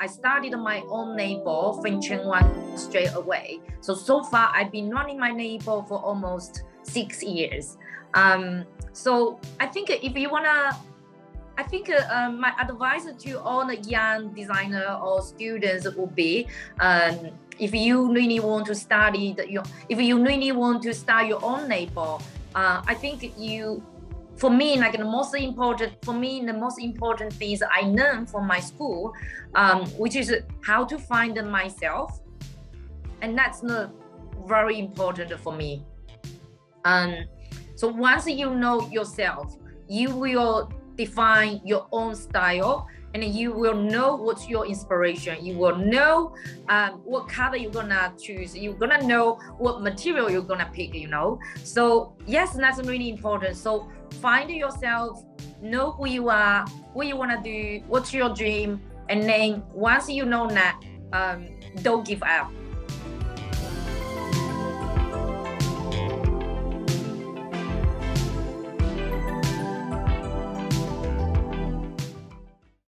I started my own label, Feng Chen Wang, straight away. So so far, I've been running my label for almost six years. Um, so I think if you wanna, I think uh, um, my advice to all the young designer or students would be, um, if you really want to study the, your, if you really want to start your own label, uh, I think you for me, like the most important, for me, the most important things I learned from my school, um, which is how to find myself. And that's not very important for me. Um, so once you know yourself, you will define your own style and you will know what's your inspiration. You will know um, what color you're gonna choose. You're gonna know what material you're gonna pick. You know, so yes, that's really important. So find yourself, know who you are, what you wanna do, what's your dream, and then once you know that, um, don't give up.